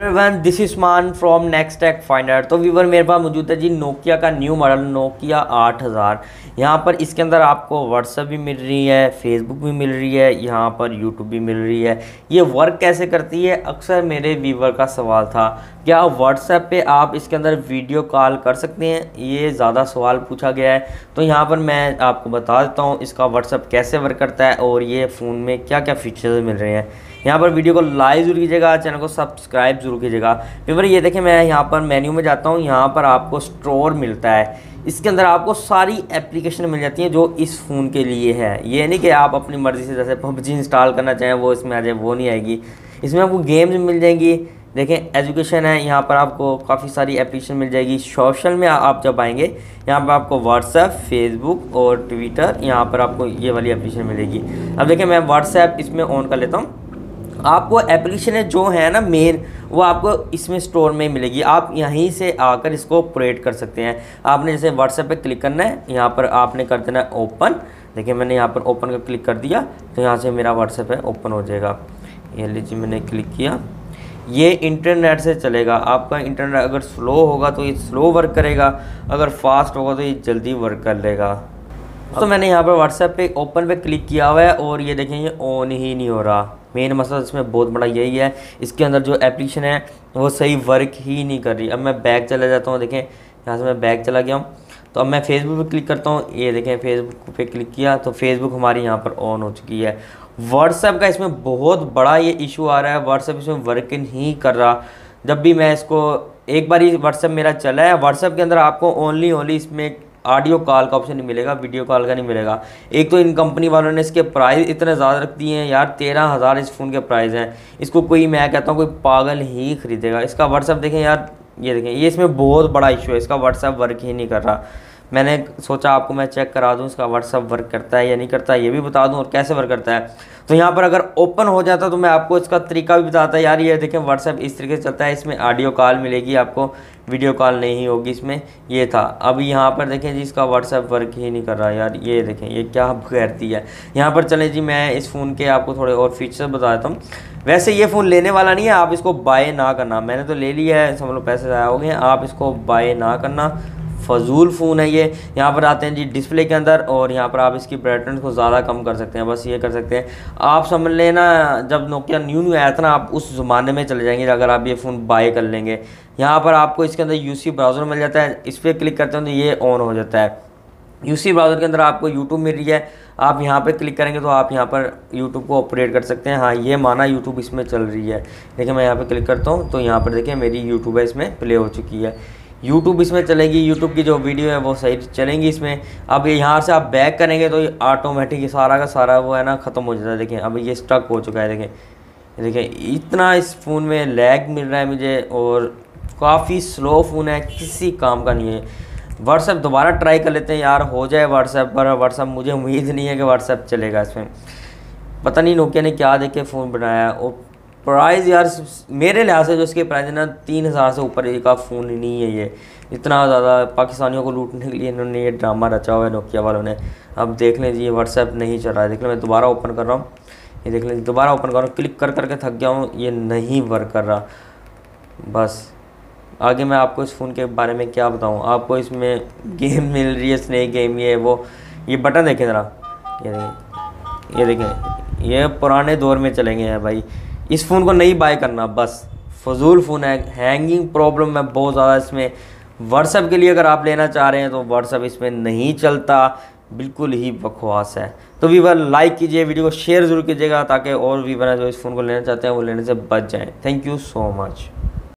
One this is Maan from next tech finder तो viewer मेरे पास मौजूद है जी नोकिया का न्यू मॉडल नोकिया 8000 यहाँ पर इसके अंदर आपको व्हाट्सअप भी मिल रही है फेसबुक भी मिल रही है, यहाँ पर यूट्यूब भी मिल रही है। ये वर्क कैसे करती है? अक्सर मेरे वीवर का सवाल था, क्या व्हाट्सएप पे आप इसके अंदर वीडियो कॉल कर सकते हैं? ये ज़्यादा सवाल पूछा गया है। तो यहाँ पर मैं आपको बता देता हूँ, इसका व्हाट्सएप कैसे वर्क करता है और ये फ़ोन में क्या क्या फीचर्स मिल रहे हैं। यहाँ पर वीडियो को लाइक ज़रूर कीजिएगा चैनल को सब्सक्राइब ज़रूर कीजिएगा। फिर ये देखें मैं यहाँ पर मेन्यू में जाता हूँ। यहाँ पर आपको स्टोर मिलता है। इसके अंदर आपको सारी एप्लीकेशन मिल जाती हैं जो इस फ़ोन के लिए है। ये नहीं कि आप अपनी मर्ज़ी से जैसे पबजी इंस्टॉल करना चाहें, वो इसमें आ जाए, वो नहीं आएगी। इसमें आपको गेम्स मिल जाएँगी। देखें एजुकेशन है, यहाँ पर आपको काफ़ी सारी एप्लीकेशन मिल जाएगी। सोशल में आप जब आएँगे, यहाँ पर आपको व्हाट्सएप, फेसबुक और ट्विटर, यहाँ पर आपको ये वाली एप्लीकेशन मिलेगी। अब देखें मैं व्हाट्सएप इसमें ऑन कर लेता हूँ। आपको एप्लीकेशन जो है ना मेन वो आपको इसमें स्टोर में मिलेगी। आप यहीं से आकर इसको ऑपरेट कर सकते हैं। आपने जैसे व्हाट्सएप पे क्लिक करना है यहाँ पर आपने कर देना है ओपन देखिए मैंने यहाँ पर ओपन का क्लिक कर दिया तो यहाँ से मेरा व्हाट्सएप है ओपन हो जाएगा। ये लीजिए मैंने क्लिक किया। ये इंटरनेट से चलेगा। आपका इंटरनेट अगर स्लो होगा तो ये स्लो वर्क करेगा। अगर फास्ट होगा तो ये जल्दी वर्क कर लेगा। तो मैंने यहाँ पर व्हाट्सएप पे ओपन पे क्लिक किया हुआ है और ये देखें ये ऑन ही नहीं हो रहा। मेन मसला इसमें बहुत बड़ा यही है, इसके अंदर जो एप्लीकेशन है, वो सही वर्क ही नहीं कर रही। अब मैं बैक चला जाता हूँ, देखें, यहाँ से मैं बैक चला गया हूँ। तो अब मैं फेसबुक पे क्लिक करता हूँ, ये देखें फेसबुक पे क्लिक किया तो फेसबुक हमारी यहाँ पर ऑन हो चुकी है। व्हाट्सएप का इसमें बहुत बड़ा ये इशू आ रहा है व्हाट्सएप इसमें वर्क नहीं कर रहा। जब भी मैं इसको, एक बार ही व्हाट्सएप मेरा चला है व्हाट्सएप के अंदर आपको ओनली ओनली इसमें ऑडियो कॉल का ऑप्शन नहीं मिलेगा, वीडियो कॉल का नहीं मिलेगा। एक तो इन कंपनी वालों ने इसके प्राइस इतने ज़्यादा रख दिए हैं, यार, तेरह हज़ार इस फ़ोन के प्राइस हैं। इसको कोई, मैं कहता हूँ, कोई पागल ही खरीदेगा। इसका व्हाट्सअप देखें, यार, ये देखें, ये इसमें बहुत बड़ा इशू है, इसका व्हाट्सअप वर्क ही नहीं कर रहा। मैंने सोचा आपको मैं चेक करा दूँ, इसका व्हाट्सअप वर्क करता है या नहीं करता है, ये भी बता दूँ और कैसे वर्क करता है। तो यहाँ पर अगर ओपन हो जाता तो मैं आपको इसका तरीका भी बताता, यार ये देखें व्हाट्सअप इस तरीके से चलता है, इसमें ऑडियो कॉल मिलेगी आपको वीडियो कॉल नहीं होगी इसमें, ये था। अब यहाँ पर देखें जी, इसका व्हाट्सअप वर्क ही नहीं कर रहा, यार ये देखें, ये क्या करती है। यहाँ पर चलें जी, मैं इस फ़ोन के आपको थोड़े और फीचर बता देता हूँ। वैसे ये फ़ोन लेने वाला नहीं है, आप इसको बाय ना करना। मैंने तो ले लिया है, समझ लो, पैसे आया हो गए आप इसको बाय ना करना। फजूल फ़ोन है ये। यहाँ पर आते हैं जी डिस्प्ले के अंदर और यहाँ पर आप इसकी ब्राइटनेस को ज़्यादा कम कर सकते हैं। बस ये कर सकते हैं। आप समझ लेना, जब नोकिया न्यू न्यू आया था ना, आप उस ज़माने में चले जाएँगे, अगर आप ये फ़ोन बाय कर लेंगे। यहाँ पर आपको इसके अंदर UC ब्राउज़र मिल जाता है। इस पर क्लिक करते हैं तो ये ऑन हो जाता है। UC ब्राउज़र के अंदर आपको यूट्यूब मिल रही है। आप यहाँ पर क्लिक करेंगे तो आप यहाँ पर यूट्यूब को ऑपरेट कर सकते हैं। हाँ ये माना यूट्यूब इसमें चल रही है। देखिए, मैं यहाँ पर क्लिक करता हूँ तो यहाँ पर देखिए मेरी यूट्यूब है, इसमें प्ले हो चुकी है। यूट्यूब इसमें चलेगी। यूट्यूब की जो वीडियो है, वो सही चलेंगी इसमें। अब यहाँ से आप बैक करेंगे तो ऑटोमेटिक सारा का सारा वो है ना, ख़त्म हो जाता है। देखें अब ये स्टक हो चुका है देखें देखें इतना इस फ़ोन में लैग मिल रहा है मुझे और काफ़ी स्लो फ़ोन है, किसी काम का नहीं है। व्हाट्सएप दोबारा ट्राई कर लेते हैं यार, हो जाए व्हाट्सएप पर व्हाट्सएप मुझे उम्मीद नहीं है कि व्हाट्सएप चलेगा इसमें। पता नहीं नोकिया ने क्या देख के फ़ोन बनाया और प्राइस यार, मेरे लिहाज से जो इसके प्राइस है ना, तीन हज़ार से ऊपर का फ़ोन नहीं है ये। इतना ज़्यादा पाकिस्तानियों को लूटने के लिए इन्होंने ये ड्रामा रचा हुआ है नोकिया वालों ने। अब देख लें जी ये व्हाट्सएप नहीं चल रहा है। देख लें, मैं दोबारा ओपन कर रहा हूँ। ये देख लें, दोबारा ओपन कर रहा हूँ। क्लिक कर करके थक गया हूँ। ये नहीं वर्क कर रहा। बस। आगे मैं आपको इस फ़ोन के बारे में क्या बताऊँ? आपको इसमें गेम मिल रही है स्नैक गेम ये, वो। ये बटन देखें ज़रा। ये देखें। ये देखें। ये पुराने दौर में चलेंगे हैं भाई। इस फ़ोन को नहीं बाय करना, बस। फजूल फ़ोन है हैंगिंग प्रॉब्लम है बहुत ज़्यादा इसमें। व्हाट्सअप के लिए अगर आप लेना चाह रहे हैं तो व्हाट्सअप इसमें नहीं चलता। बिल्कुल ही बकवास है। तो वीवर लाइक कीजिए वीडियो को शेयर ज़रूर कीजिएगा ताकि और वीवर जो इस फ़ोन को लेना चाहते हैं, वो लेने से बच जाएँ। Thank you so much